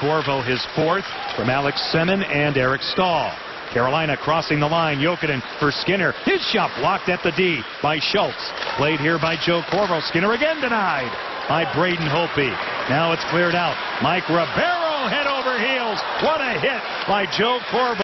Corvo his fourth from Alex Semin and Eric Staal. Carolina crossing the line. Jokinen for Skinner. His shot blocked at the D by Schultz. Played here by Joe Corvo. Skinner again denied by Braden Holtby. Now it's cleared out. Mike Ribeiro head over heels. What a hit by Joe Corvo.